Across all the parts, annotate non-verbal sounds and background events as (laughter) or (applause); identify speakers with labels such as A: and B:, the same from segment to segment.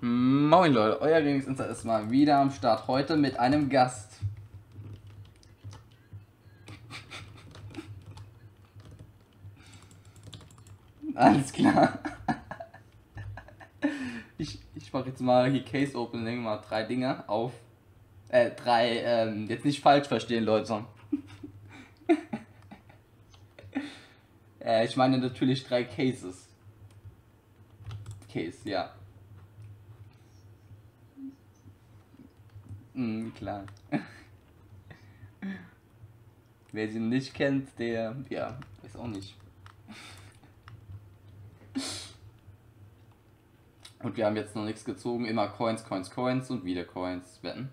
A: Moin Leute, euer Regingsinter ist mal wieder am Start. Heute mit einem Gast. Alles klar. (laughs) Ich, ich mache jetzt mal hier Case Opening, mal drei Dinge auf. Äh, drei, ähm, jetzt nicht falsch verstehen, Leute. (laughs) äh, ich meine natürlich drei Cases. Case, ja. Mhm, klar. (laughs) Wer sie nicht kennt, der, ja, weiß auch nicht. Und wir haben jetzt noch nichts gezogen. Immer Coins, Coins, Coins und wieder Coins. Wetten?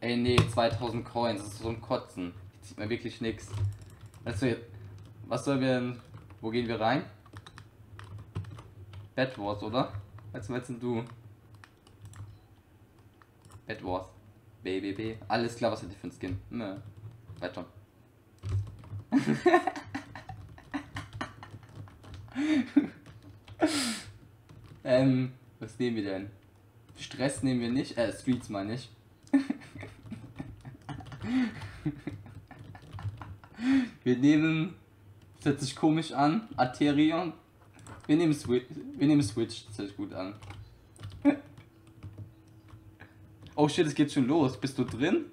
A: Ey, nee, 2000 Coins. Das ist so ein Kotzen. Jetzt sieht man wirklich nichts. Also, was sollen wir denn. Wo gehen wir rein? Bad Wars, oder? Was meinst denn du? Bad Wars. BBB. Alles klar, was hat die für ein Skin? Nö. Weiter. (laughs) (laughs) ähm, was nehmen wir denn? Stress nehmen wir nicht. Äh, Streets meine ich. (laughs) wir nehmen. Hört sich komisch an. Arterion. Wir nehmen Switch. Wir nehmen Switch. Das hört sich gut an. (laughs) Oh shit, es geht schon los. Bist du drin?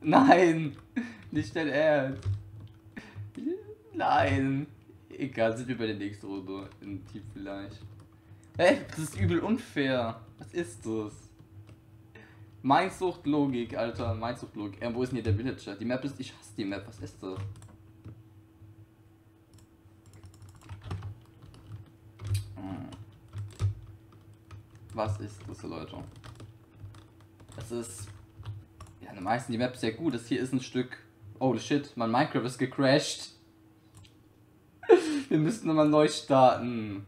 A: Nein! Nicht dein Ernst. Nein. Egal, sind wir bei der nächsten Runde. In Team vielleicht. Hä? Das ist übel unfair. Was ist das? Mainzucht Logik, Alter. Mainzucht Logik. Äh, wo ist denn hier der Villager? Die Map ist. Ich hasse die Map. Was ist das? Hm. Was ist das, Leute? Es ist. Ja, den meisten die Map sehr gut. Das hier ist ein Stück. Oh shit, mein Minecraft ist gecrashed. Wir müssen nochmal neu starten.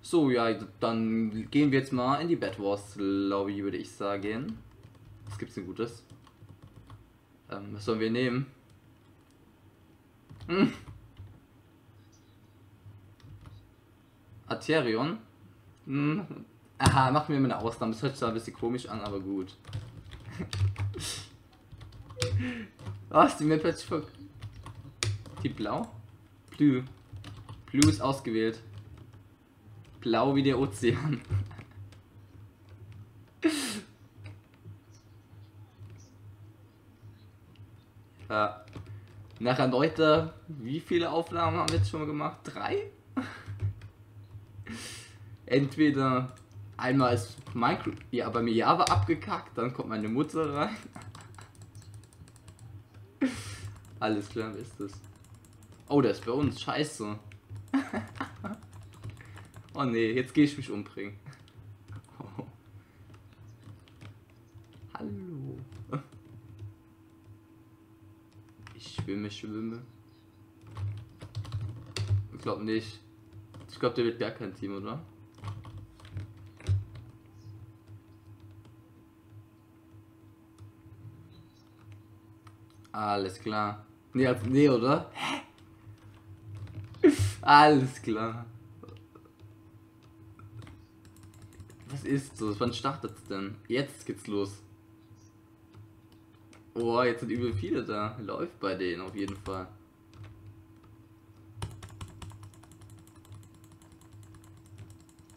A: So, ja, dann gehen wir jetzt mal in die Bad Wars Lobby, würde ich sagen. Was gibt's denn Gutes? Ähm, was sollen wir nehmen? Hm. Arterion? Hm. Aha, machen wir mal eine Ausnahme. Das hört sich zwar ein bisschen komisch an, aber gut. (laughs) Was? Die Map hat ver... Die blau? Blue. Blue ist ausgewählt. Blau wie der Ozean. (laughs) ja. Nach erneuter, wie viele Aufnahmen haben wir jetzt schon gemacht? Drei? (laughs) Entweder einmal ist Minecraft, ja, bei mir Java abgekackt, dann kommt meine Mutter rein. Alles klar, wer ist das? Oh, der ist bei uns, scheiße. (laughs) oh nee, jetzt gehe ich mich umbringen. Oh. (laughs) Hallo. Ich schwimme, schwimme. Ich glaube nicht. Ich glaube, der wird gar kein Team, oder? Alles klar. Nee, also, nee, oder? Hä? Alles klar. Was ist das? Wann startet's denn? Jetzt geht's los. Oh, jetzt sind übel viele da. Läuft bei denen auf jeden Fall.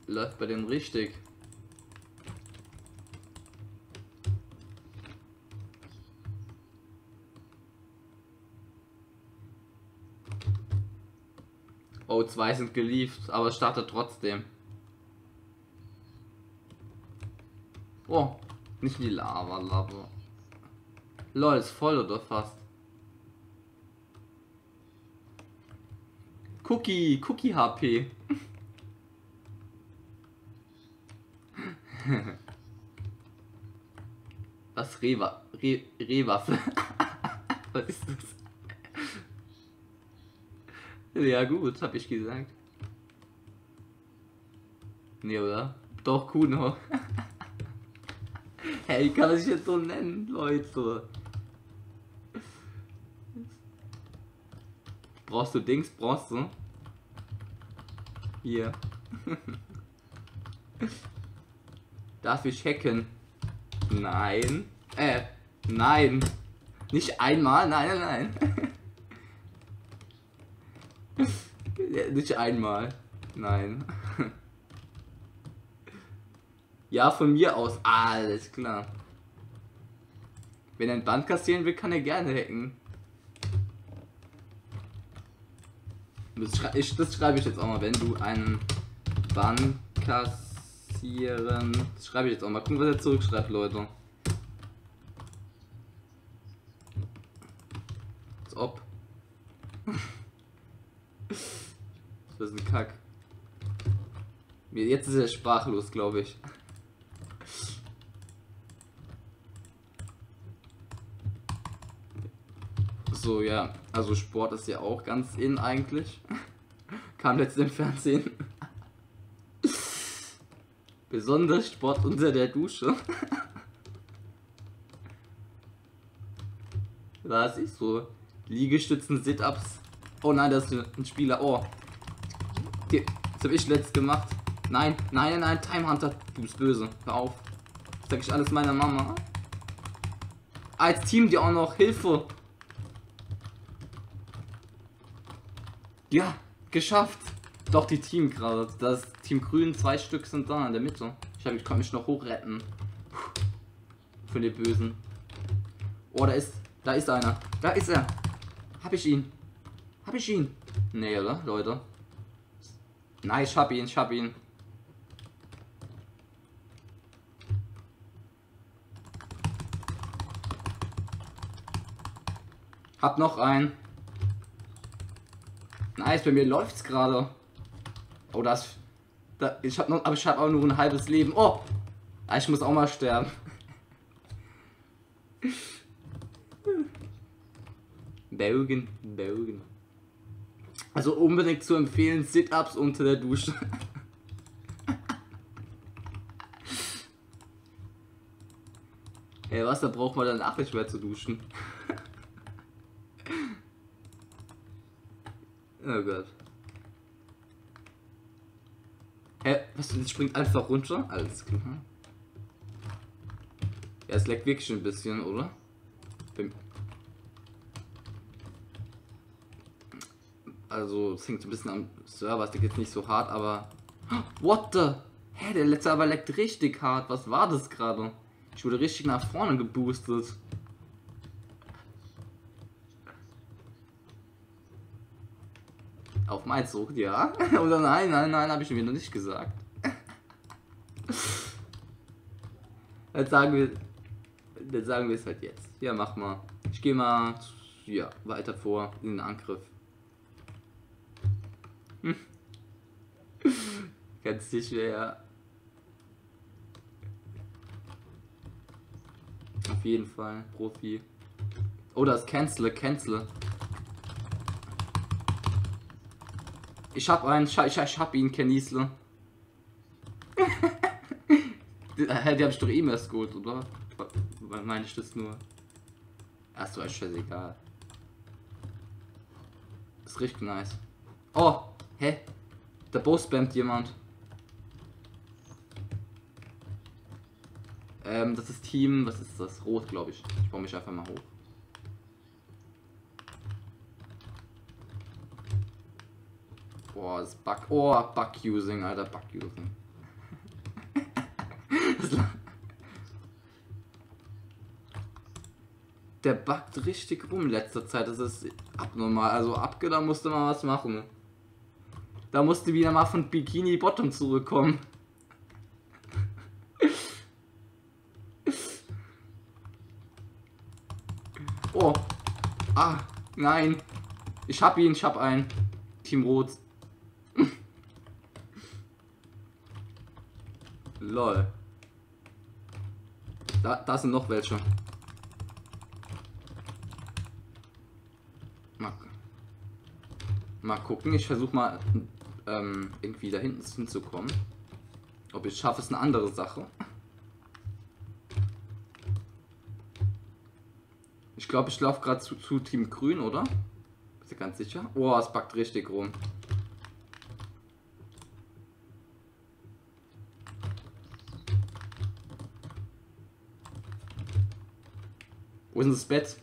A: Läuft bei denen richtig. Oh, zwei sind geliefert, aber es startet trotzdem. Oh, nicht die Lava, Lava. Lol, ist voll oder fast. Cookie, Cookie HP. (laughs) Was? Rewa Re Rehwaffe? (laughs) Was ist das? Ja gut, hab ich gesagt. Nee, oder? Doch, Kuno. (laughs) hey, kann sich jetzt so nennen, Leute? Brauchst du Dings? Brauchst du? Hier. (laughs) Darf ich hacken? Nein. Äh, nein. Nicht einmal, nein, nein, nein. (laughs) Nicht einmal. Nein. (laughs) Ja, von mir aus. Alles klar. Wenn er ein Band kassieren will, kann er gerne hacken. Das, schrei ich, das schreibe ich jetzt auch mal, wenn du einen Bann kassieren. Das schreibe ich jetzt auch mal. Gucken, was er zurückschreibt, Leute. Als ob. Das ist ein Kack. Jetzt ist er sprachlos, glaube ich. So, ja. Also Sport ist ja auch ganz in eigentlich. (laughs) Kam letztens im Fernsehen. (laughs) Besonders Sport unter der Dusche. (laughs) Was ist so? Liegestützen, Sit-Ups. Oh nein, das ist ein Spieler. Oh. Okay, das habe ich letzt gemacht. Nein, nein, nein, Time Hunter. Du bist böse. Hör auf. Das sag ich alles meiner Mama. Als Team dir auch noch Hilfe. Ja, geschafft. Doch die Team gerade. Das Team Grün, zwei Stück sind da in der Mitte. Ich, hab, ich kann mich noch hochretten. Für die Bösen. Oh, da ist. Da ist einer. Da ist er. Hab ich ihn. Hab ich ihn. Nee, oder, Leute? Nein, ich hab ihn, ich hab ihn. Hab noch einen. Nice, bei mir läuft's gerade. Oh, das. Da, ich hab noch, aber ich habe auch nur ein halbes Leben. Oh! Ah, ich muss auch mal sterben. (laughs) Bogen, Bogen. Also unbedingt zu empfehlen, Sit-Ups unter der Dusche. Ey, was, da braucht man danach nicht mehr zu duschen. Oh Gott. Hä? Was? Das springt einfach runter? Alles klar. Ja, es leckt wirklich ein bisschen, oder? Also, es hängt ein bisschen am Server, es jetzt nicht so hart, aber... What the? Hä, der letzte aber leckt richtig hart. Was war das gerade? Ich wurde richtig nach vorne geboostet. Auf mein Zug, ja. (laughs) Oder nein, nein, nein, habe ich mir noch nicht gesagt. (laughs) Dann sagen wir, dann sagen wir es halt jetzt. Ja, mach mal. Ich gehe mal, ja, weiter vor in den Angriff. Ganz sicher, ja. Auf jeden Fall, Profi. Oh, das Cancel, Cancel. Ich hab einen, ich, ich, ich hab ihn, Kenisle. (laughs) die, die hab ich doch eh erst gut, oder? Meine ich das nur? Achso, ist scheißegal. ist richtig nice. Oh, hä? Der Boss spammt jemand. Ähm, das ist Team, was ist das? Rot, glaube ich. Ich baue mich einfach mal hoch. Boah, das Bug. Oh, Bug-Using, Alter, Bug-Using. (laughs) Der buggt richtig rum letzter Zeit. Das ist abnormal. Also Abge, da musste man was machen. Da musste wieder mal von Bikini Bottom zurückkommen. Oh. Ah, nein. Ich hab ihn, ich hab einen. Team Rot. (laughs) Lol. Da, da sind noch welche. Mal, mal gucken. Ich versuche mal ähm, irgendwie da hinten hinzukommen. Ob ich schaffe, ist eine andere Sache. Glaube, ich laufe gerade zu, zu Team Grün, oder? Bist du ganz sicher? Oh, es packt richtig rum. Wo ist denn das Bett?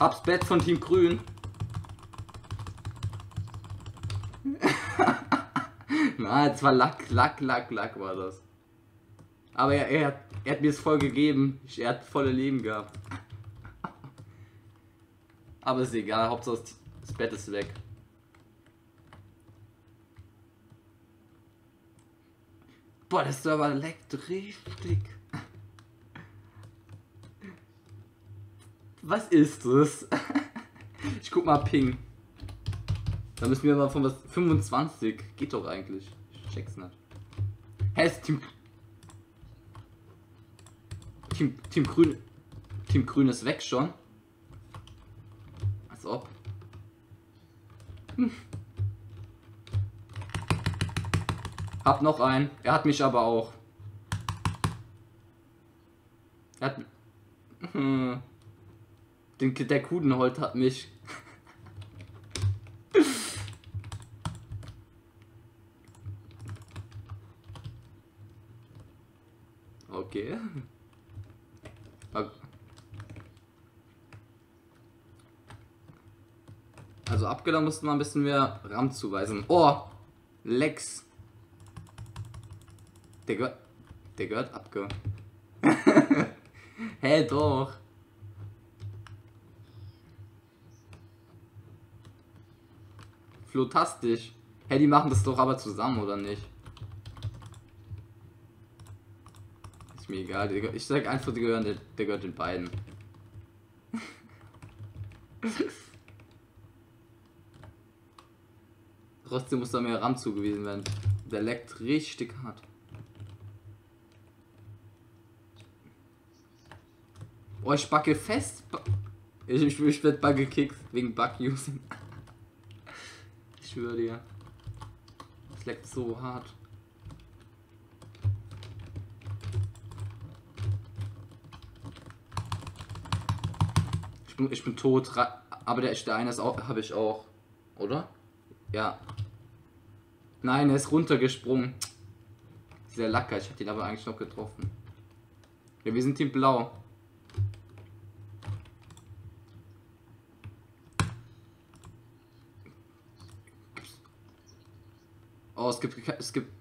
A: Hab's Bett von Team Grün. (laughs) Na, es war Lack, Lack, Lack, Lack war das. Aber er, er, hat, er hat mir es voll gegeben. Er hat volle Leben gehabt. Aber ist egal, Hauptsache das- Bett ist weg. Boah, der Server leckt richtig. Was ist das? Ich guck mal Ping. Da müssen wir mal von was. 25. Geht doch eigentlich. Ich check's nicht. Hä, ist Team. Team, Grün. Team Grün ist weg schon. Als ob. Hm. Hab noch einen. Er hat mich aber auch. Er hat. Hm. Den, der Kudenholt hat mich. (laughs) Okay. Also abgelangt mussten wir ein bisschen mehr RAM zuweisen. Oh! Lex. Der gehört. Der gehört abge. Hä, (laughs) hey, doch. Flotastisch. Hä, hey, die machen das doch aber zusammen, oder nicht? Ist mir egal. Ich sag einfach, der, der gehört den beiden. (laughs) Trotzdem muss da mehr RAM zugewiesen werden. Der leckt richtig hart. Oh, ich backe fest. Ich, ich, ich werde Bug gekickt wegen Bug-Using. (laughs) Ich schwöre dir. Es leckt so hart. Ich bin, ich bin tot, aber der, der eine ist auch, habe ich auch, oder? Ja. Nein, er ist runtergesprungen. Sehr Lacker, ich hätte ihn aber eigentlich noch getroffen. Ja, wir sind Team Blau. Oh, es gibt, es gibt,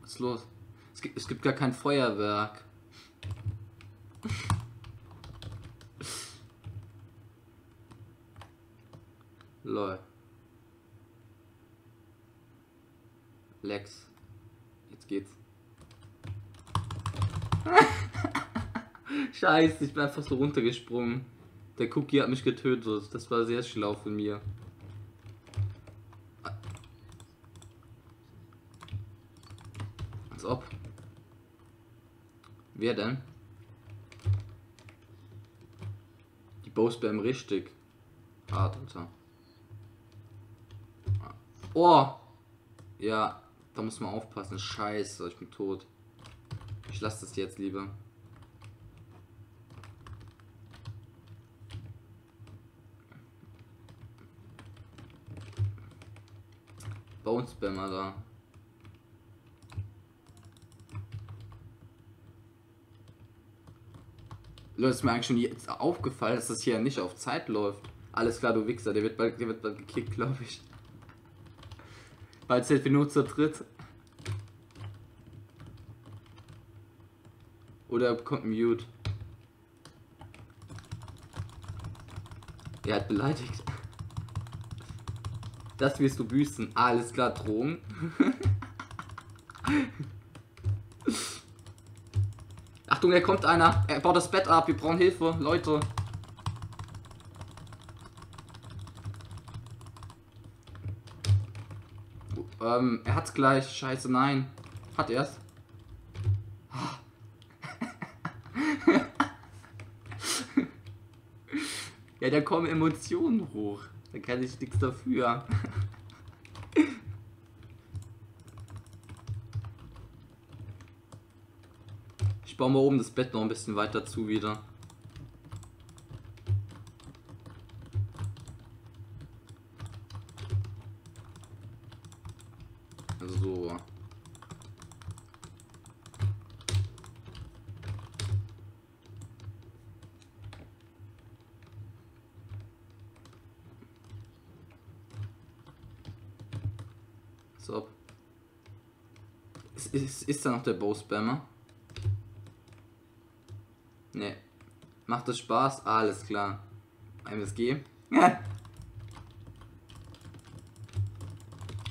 A: was ist los? Es gibt, es gibt gar kein Feuerwerk. Lol. Lex. Jetzt geht's. Scheiße, ich bin einfach so runtergesprungen. Der Cookie hat mich getötet. Das war sehr schlau von mir. Als ob. Wer denn? Die Bows bleiben richtig. Hart, Alter. Oh! Ja, da muss man aufpassen. Scheiße, ich bin tot. Ich lasse das jetzt lieber. Bone Spammer da. Leute, ist mir eigentlich schon jetzt aufgefallen, dass das hier nicht auf Zeit läuft. Alles klar, du Wichser, der wird bald, der wird bald gekickt, glaube ich. Bald nur zu dritt. Oder er bekommt Mute. Er hat beleidigt. Das wirst du büßen. Alles klar, Drohung. (laughs) Achtung, er kommt einer. Er baut das Bett ab. Wir brauchen Hilfe, Leute. Ähm, er hat's gleich. Scheiße, nein. Hat er's? (laughs) ja, da kommen Emotionen hoch. Da kann ich nichts dafür. Ich baue mal oben das Bett noch ein bisschen weiter zu wieder. So. So. Ist, da noch der Bow-Spammer? Ne. Macht das Spaß? Alles klar. MSG? (laughs)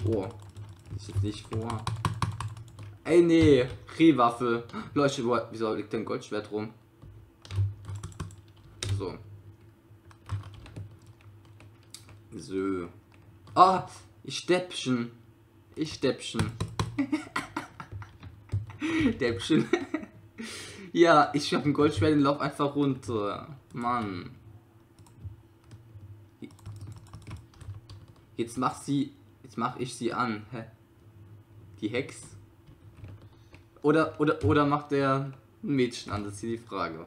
A: oh. Ich jetzt nicht vor. Ey, nee. Rehwaffe. Leute, wo, wieso liegt denn Goldschwert rum? So. So. Ah, ich Steppchen. Ich Steppchen. (laughs) Deppchen. (laughs) ja, ich hab ein Goldschwert und lauf einfach runter. Mann. Jetzt mach sie. Jetzt mach ich sie an. Hä? Die Hex? Oder, oder, oder macht der ein Mädchen an? Das ist hier die Frage.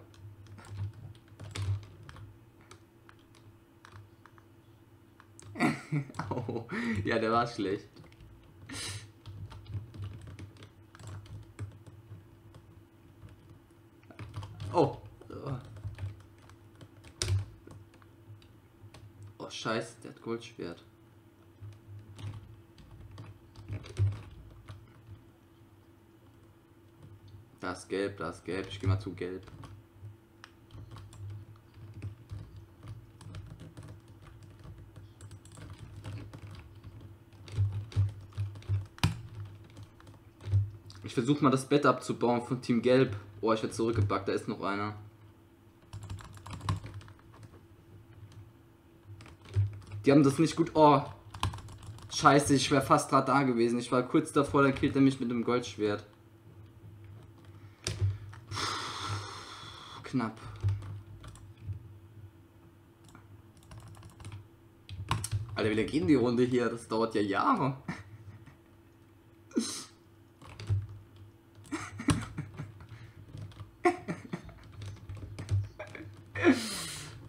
A: (laughs) oh, ja, der war schlecht. Oh. Oh, scheiße, der hat Goldschwert. Das gelb, das gelb. Ich gehe mal zu gelb. Ich versuche mal das Bett abzubauen von Team Gelb. Oh, ich werde zurückgebackt, da ist noch einer. Die haben das nicht gut. Oh. Scheiße, ich wäre fast gerade da gewesen. Ich war kurz davor, dann killt er mich mit dem Goldschwert. Knapp. Alter, wie lange geht die Runde hier? Das dauert ja Jahre.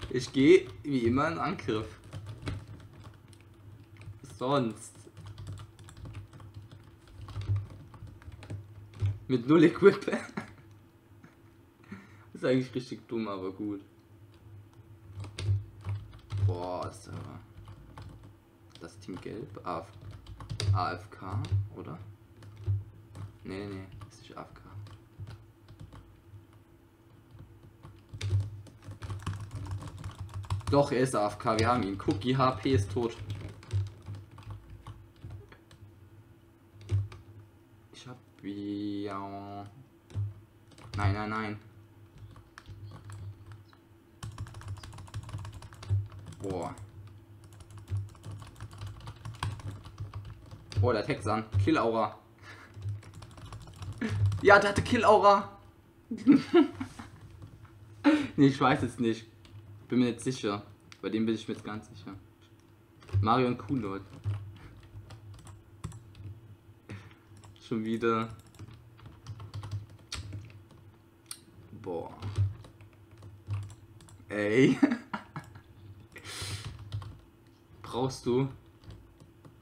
A: Ich gehe wie immer in Angriff. Sonst. Mit null Equip. (laughs) ist eigentlich richtig dumm, aber gut. Boah, ist. Das Team Gelb. AF AFK, oder? Nee, nee, ist nicht AFK. Doch, er ist AFK, wir haben ihn. Cookie HP ist tot. Ich hab ja. Nein, nein, nein. Boah. Boah, der Texan. Kill Aura. (laughs) Ja, der hatte Kill Aura. (laughs) nee, ich weiß es nicht. Bin mir nicht sicher. Bei dem bin ich mir jetzt ganz sicher. Mario und Kuhnleut. (laughs) Schon wieder. Boah. Ey. (laughs) Brauchst du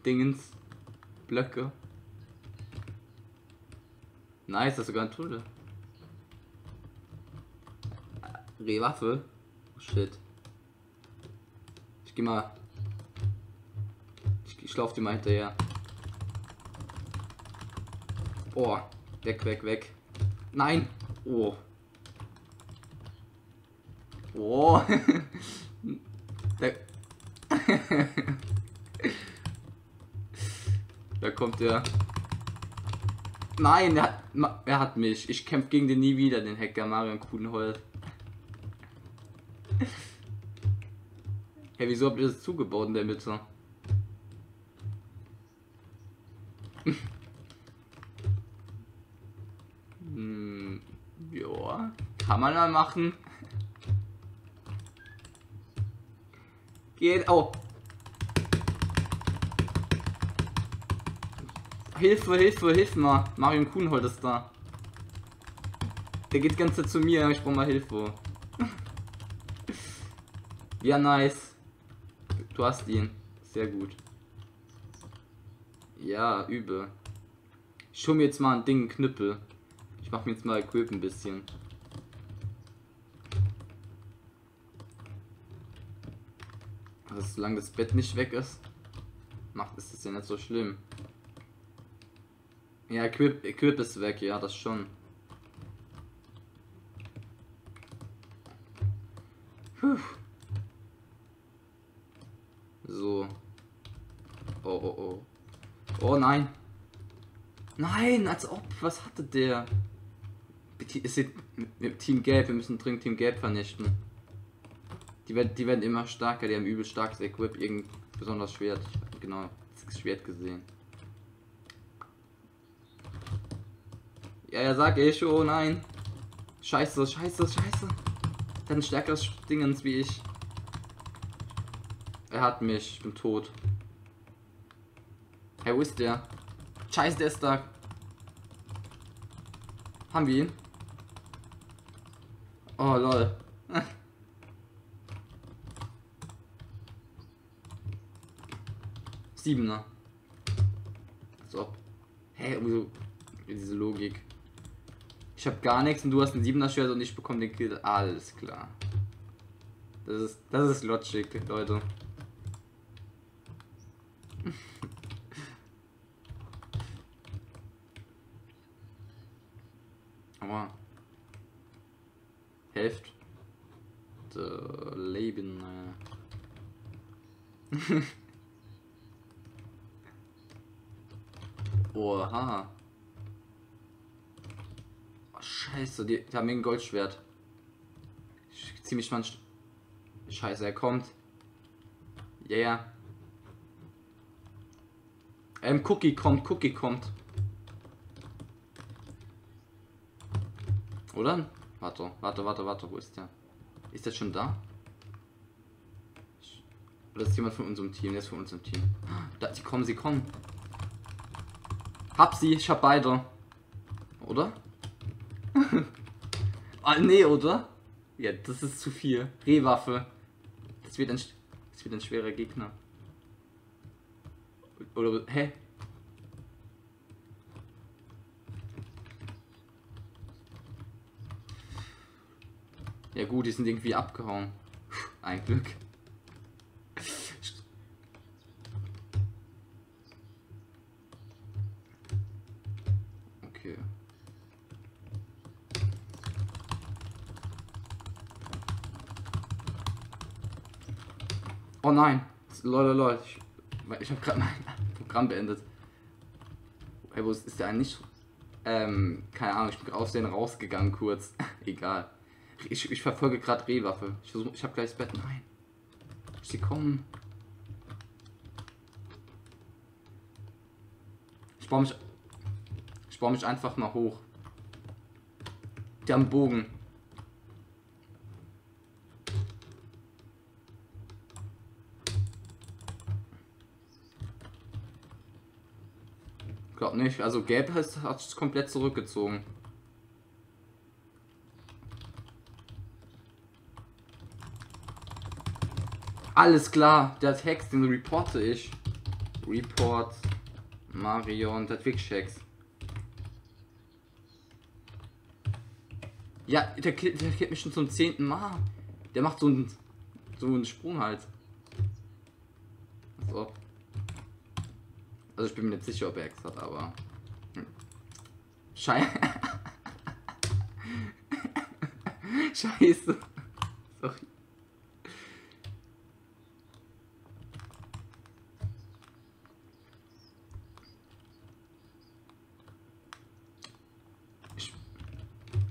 A: Dingens Blöcke? Nice, das ist sogar ein Tunnel. Rehwaffe? Shit. Ich geh mal. Ich, ich lauf dir mal hinterher. Oh, weg, weg, weg. Nein. Oh. Oh. Da kommt der. Nein, er hat, er hat mich. Ich kämpfe gegen den nie wieder, den Hacker Marion Kuhnhold. Hey, wieso habt ihr das zugebaut in der Mitte? hm, ja. Kann man mal machen. Geht. Oh. Hilfe, Hilfe, hilf mal. Marion Kuhnhold ist da. Der geht ganze zu mir. Ich brauche mal Hilfe. (laughs) ja, nice. Du hast ihn. Sehr gut. Ja, übe. Ich hol mir jetzt mal ein Ding, Knüppel. Ich mach mir jetzt mal Equip ein bisschen. Also, solange das Bett nicht weg ist, macht ist das ja nicht so schlimm. Ja, Equip, Equip ist weg, ja, das schon. Puh. So. Oh, oh, oh. Oh nein. Nein, als ob. Was hatte der? Ist Team Gelb. Wir müssen dringend Team Gelb vernichten. Die werden, die werden immer stärker. Die haben übel starkes Equip. Irgend besonders Schwert. Genau. Das Schwert gesehen. Ja, ja, sag ich. Oh nein. Scheiße, scheiße, scheiße. Der hat ein stärkeres Dingens wie ich. Er hat mich. Ich bin tot. Hey, wo ist der? Scheiße, der ist da. Haben wir ihn? Oh, lol. (laughs) Siebener. So. Hä, wieso? Diese Logik. Ich habe gar nichts und du hast ein Siebener Schwert und ich bekomme den Kill. Alles klar. Das ist, das ist Logic, Leute. (laughs) Hälfte der Leben. (laughs) Oha. Oh, scheiße, die, die haben ein Goldschwert. Ich zieh. Scheiße, er kommt. Ja, yeah, ja. Ähm, Cookie kommt, Cookie kommt. Oder? Warte, warte, warte, warte, wo ist der? Ist der schon da? Oder ist jemand von unserem Team? Der ist von unserem Team. Da, sie kommen, sie kommen. Hab sie, ich hab beide. Oder? (laughs) ah, nee, oder? Ja, das ist zu viel. Rehwaffe. Das wird ein, das wird ein schwerer Gegner. Oder, hä? Ja gut, die sind irgendwie abgehauen. Ein Glück. Okay. Oh nein. Lol, lol. Ich, ich habe gerade mein (laughs) Programm beendet. Hey, wo ist, ist der eigentlich? Ähm, keine Ahnung, ich bin aus denen rausgegangen kurz. (laughs) Egal. Ich, ich verfolge gerade Rehwaffe. Ich, ich habe gleich das Bett. Nein. Sie kommen. Ich baue mich. Ich baue mich einfach mal hoch. Die haben Bogen. Nicht. Also Gelb hat es komplett zurückgezogen. Alles klar, der Hex, den reporte ich. Report Marion, der hat wirklich Hex. Ja, der, der killt mich schon zum zehnten Mal. Der macht so einen, so einen Sprung halt. So. Also ich bin mir nicht sicher, ob er Hex hat, aber... Hm. Scheiße. (laughs) Scheiße. Sorry.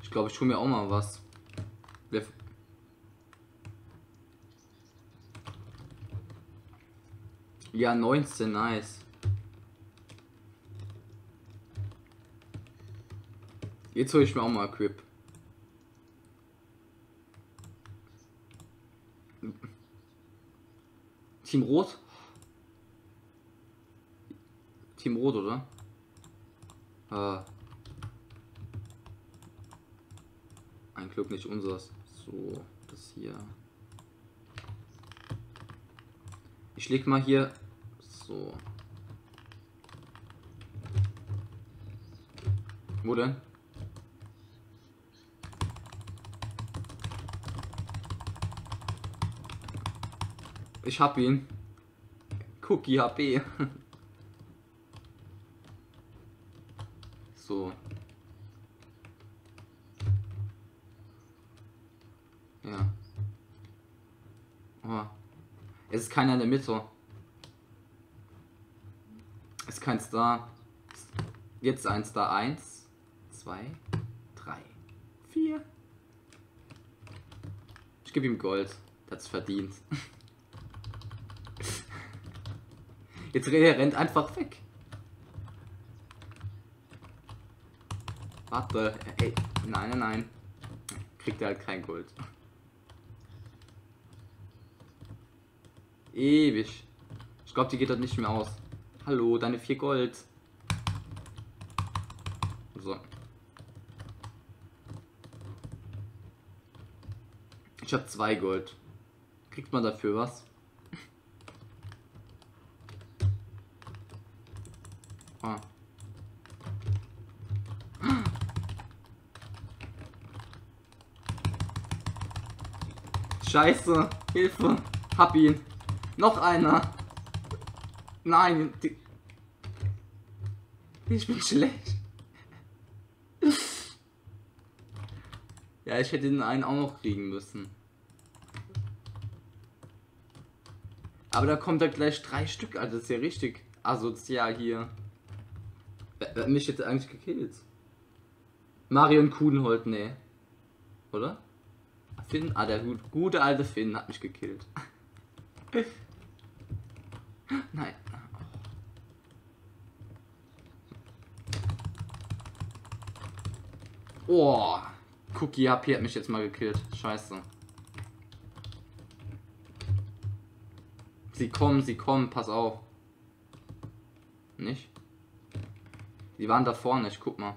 A: Ich glaube, ich tue mir auch mal was. Wer ja, 19, nice. Jetzt hole ich mir auch mal Equip. Team Rot? Team Rot, oder? Ah. Ein Glück nicht unseres. So, das hier. Ich leg mal hier. So. Wo denn? Ich hab ihn. Cookie HP. so. Ja. Oh. Es ist keiner in der Mitte. Es ist kein Star. Jetzt ein Star 1, 2, 3, 4. Ich gebe ihm Gold. Das verdient. (laughs) Jetzt er rennt einfach weg. Warte, ey, nein, nein, nein. Kriegt er halt kein Gold. Ewig. Ich glaube, die geht dort nicht mehr aus. Hallo, deine vier Gold. So. Ich habe zwei Gold. Kriegt man dafür was? Scheiße, Hilfe, hab ihn. Noch einer. Nein, die... ich bin schlecht. Ja, ich hätte den einen auch noch kriegen müssen. Aber da kommt er gleich drei Stück, Alter, das ist ja richtig asozial hier. Wer, mich jetzt eigentlich gekillt? Marion Kuhnholt, nee. Oder? Finn? Ah, der gut, gute alte Finn hat mich gekillt. (laughs) Nein. Oh. Cookie HP hat mich jetzt mal gekillt. Scheiße. Sie kommen, sie kommen, pass auf. Nicht? Die waren da vorne, ich guck mal.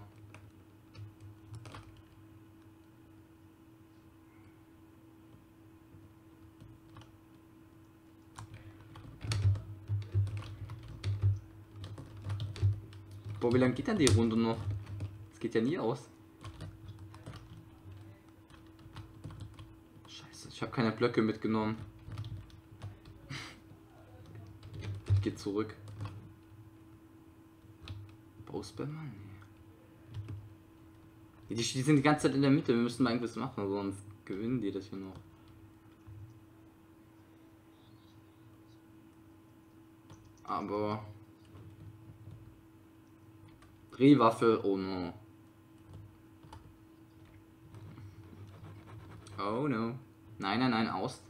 A: Boah, wie lange geht denn die Runde noch? Es geht ja nie aus. Scheiße, ich habe keine Blöcke mitgenommen. ich gehe zurück. Bausbämmer? Nee. Die, die sind die ganze Zeit in der Mitte, wir müssen mal irgendwas machen, sonst gewinnen die das hier noch. Aber Drehwaffe, oh no. Oh no. Nein, nein, nein, aus.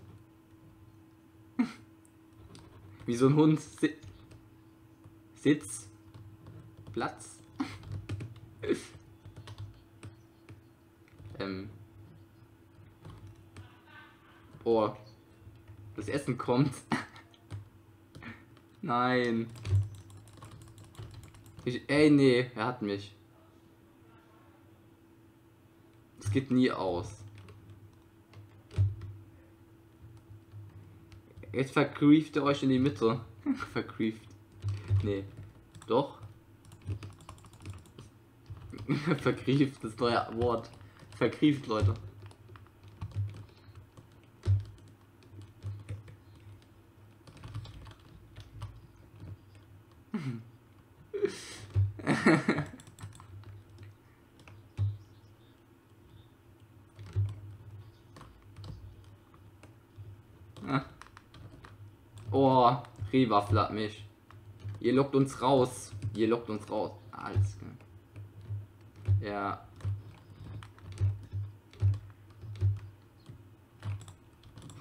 A: (laughs) Wie so ein Hund. Si Sitz. Platz. (laughs) ähm. Oh. Das Essen kommt. (laughs) Nein. Ich, ey, nee, er hat mich. Es geht nie aus. Jetzt vergrieft er euch in die Mitte. (laughs) vergrieft. Nee. Doch. (laughs) vergrieft, das neue Wort. Vergrieft, Leute. Oh, Rehwaffel hat mich. Ihr lockt uns raus. Ihr lockt uns raus. Alles klar. Ja.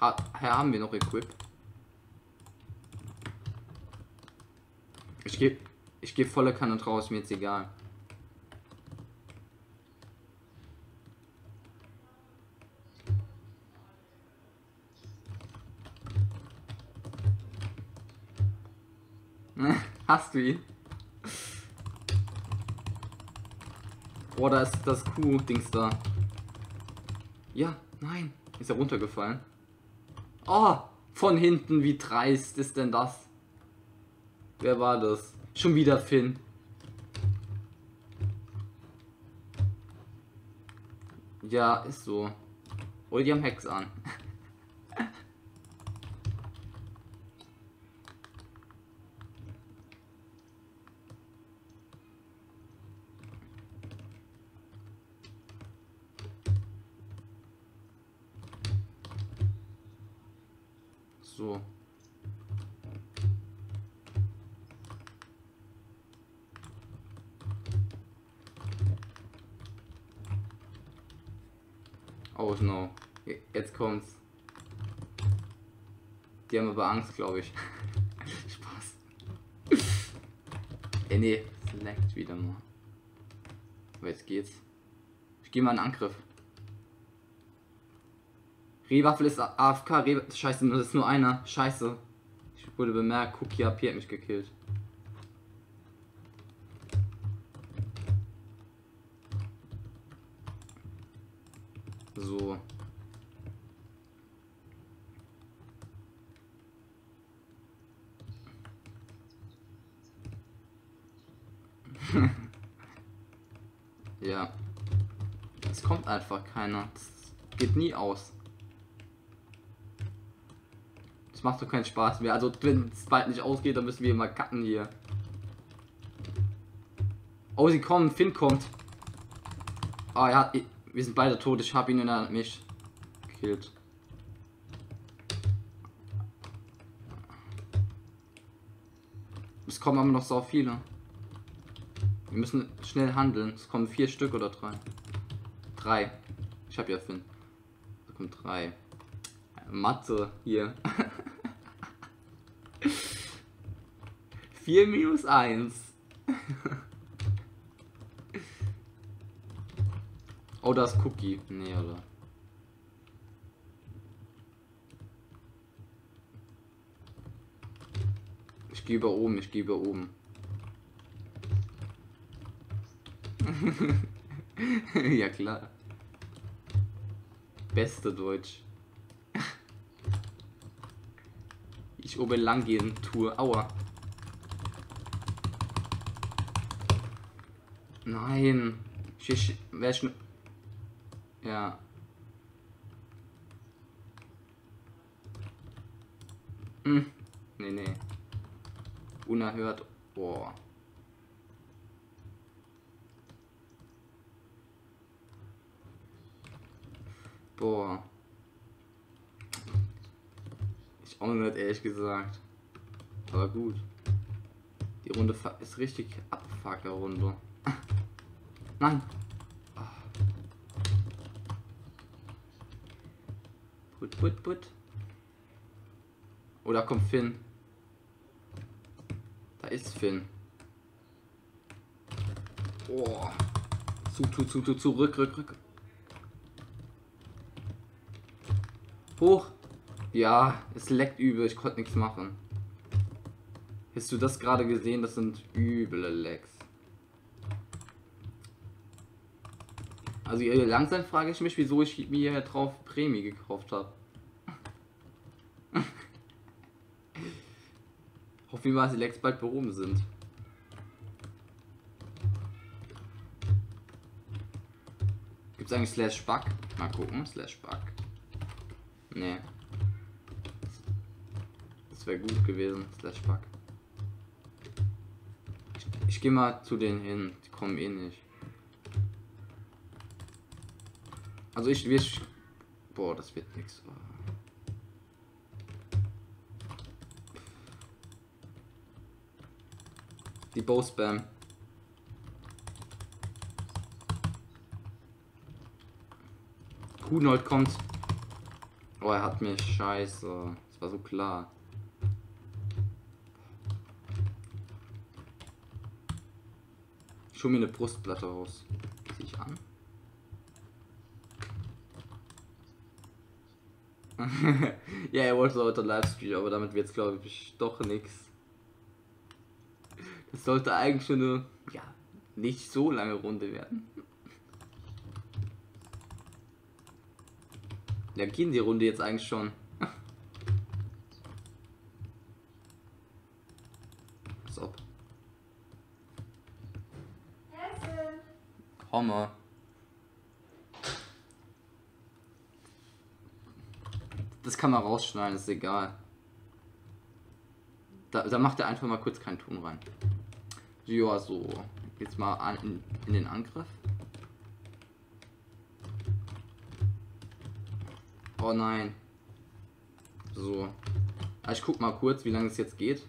A: Ha haben wir noch Equip? Ich gebe ich geb volle Kanne raus, mir jetzt egal. Hast du ihn? Oh, da ist das Kuh-Dings da. Ja, nein. Ist er runtergefallen? Oh, von hinten. Wie dreist ist denn das? Wer war das? Schon wieder Finn. Ja, ist so. Oder die haben Hex an. (laughs) So. Oh no. Je- Jetzt kommt's. Die haben aber Angst, glaube ich. (laughs) Spaß. Ey, nee, es leckt wieder mal. Aber jetzt geht's. Ich gehe mal in Angriff. Rehwaffel ist AFK, Reh Scheiße, das ist nur einer. Scheiße. Ich wurde bemerkt, Cookie AP hat mich gekillt. So. ja. Es kommt einfach keiner. Das geht nie aus. Das macht doch keinen Spaß mehr. Also wenn es bald nicht ausgeht, dann müssen wir mal cutten hier. Oh, sie kommen. Finn kommt. Ah, er hat. Wir sind beide tot. Ich habe ihn in der mich gekillt. Es kommen aber noch so viele. Wir müssen schnell handeln. Es kommen vier Stück oder drei. Drei. Ich habe ja Finn. Da kommt drei. Mathe hier. (laughs) 4 minus 1. (laughs) oh, da ist Cookie. Nee, oder? Ich gehe über oben, ich gehe über oben. (laughs) ja klar. Beste Deutsch. Ich oben lang gehen tue. Aua. Nein. Ich, wer schon. Ja. Hm. Nee, nee. Unerhört. Boah. Boah. Ich auch nicht, ehrlich gesagt. Aber gut. Die Runde ist richtig abfucker Runde. (laughs) Nein. Ah. Put, put, put. Oder kommt Finn? Da ist Finn. Oh. Zu, zu, zu, zu, zurück, rück, rück. Hoch. Ja, es leckt übel, ich konnte nichts machen. Hast du das gerade gesehen? Das sind üble Lecks. Also langsam frage ich mich, wieso ich mir drauf Prämie gekauft habe. (laughs) Hoffen wir mal, dass die Lecks bald behoben sind. Gibt es eigentlich Slash Bug? Mal gucken, Slash Bug. Nee. Das wäre gut gewesen, Slash Bug. Ich, ich gehe mal zu denen hin, die kommen eh nicht. Also ich wir Boah, das wird nichts. Die Bow Spam. Hunold kommt. Oh, er hat mich scheiße. Das war so klar. Ich mir eine Brustplatte raus. Zieh ich an. (laughs) ja, er wollte heute Livestream, aber damit wird's glaube ich doch nix. Es sollte eigentlich schon eine, ja, nicht so lange Runde werden. Ja, gehen die Runde jetzt eigentlich schon. Was ob? Homme. Das kann man rausschneiden, ist egal. Da, da macht er einfach mal kurz keinen Ton rein. Ja, so. Jetzt mal an, in, in den Angriff. Oh nein. So. Ah, Ich guck mal kurz, wie lange es jetzt geht.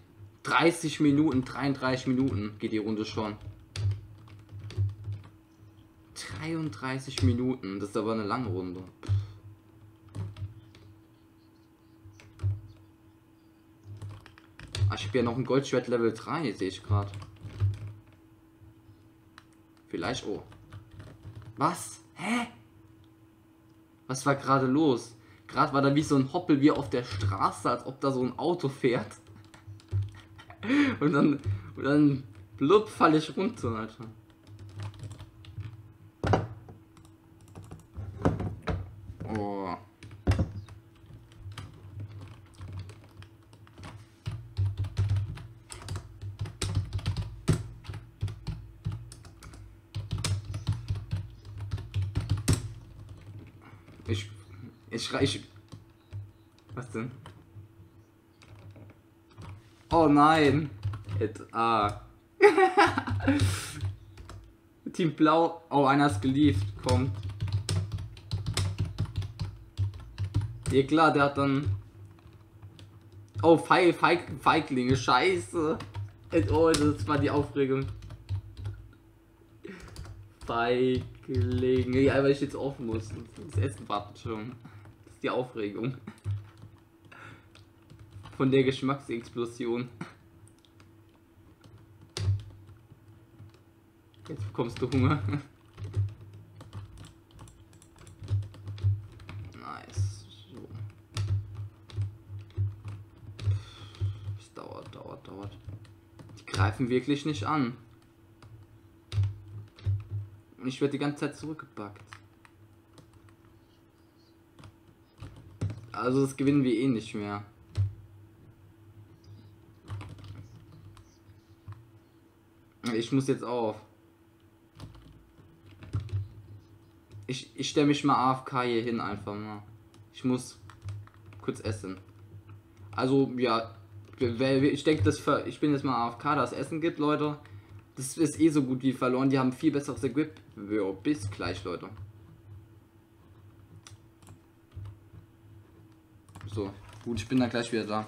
A: 30 Minuten, 33 Minuten geht die Runde schon. 33 Minuten, das ist aber eine lange Runde. Ah, ich habe ja noch ein Goldschwert Level 3, sehe ich gerade. Vielleicht, oh. Was? Hä? Was war gerade los? Gerade war da wie so ein Hoppel wie auf der Straße, als ob da so ein Auto fährt. Und dann, und dann blub falle ich runter, Alter. Oh. Ich. Ich. Ich. Was denn? Oh nein! Et, ah. (laughs) Team Blau. Oh, einer ist gelieft. Komm. Ja klar, der hat dann. Oh, Feig, Feig, Feiglinge, scheiße. Et, oh, das war die Aufregung. Feiglinge. Ja, weil ich jetzt offen muss. Das Essen wartet schon. Die Aufregung. Von der Geschmacksexplosion. Jetzt bekommst du Hunger. Nice. So. Es dauert, dauert, dauert. Die greifen wirklich nicht an. Und ich werde die ganze Zeit zurückgepackt. Also das gewinnen wir eh nicht mehr. Ich muss jetzt auf. Ich, ich stelle mich mal AFK hier hin einfach mal. Ich muss kurz essen. Also ja, ich denke, das ich bin jetzt mal AFK, das Essen gibt, Leute. Das ist eh so gut wie verloren. Die haben viel besseres Equip. Jo, bis gleich, Leute. So, gut, ich bin dann gleich wieder da.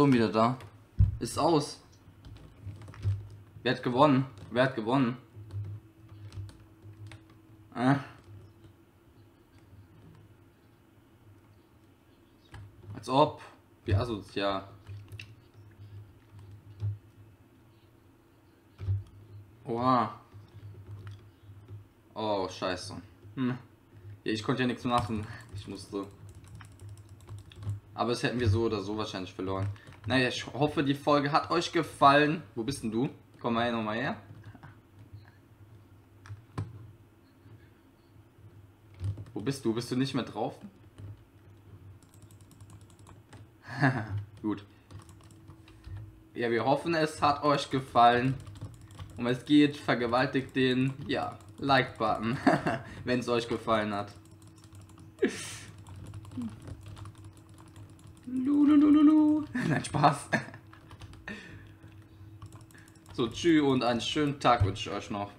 A: Person wieder da. Ist aus. Wer hat gewonnen? Wer hat gewonnen? Äh. Als ob. Wie asozial. Oha. Oh, scheiße. Hm. Ja, ich konnte ja nichts machen. Ich musste. Aber es hätten wir so oder so wahrscheinlich verloren. Naja, ich hoffe, die Folge hat euch gefallen. Wo bist denn du? Komm mal her, nochmal her. Wo bist du? Bist du nicht mehr drauf? (laughs) Gut. Ja, wir hoffen, es hat euch gefallen. Und wenn es geht, vergewaltigt den, ja, Like-Button, (laughs) wenn es euch gefallen hat. (laughs) Lulululu. (laughs) Nein, Spaß. So, tschüss und einen schönen Tag wünsche ich euch noch.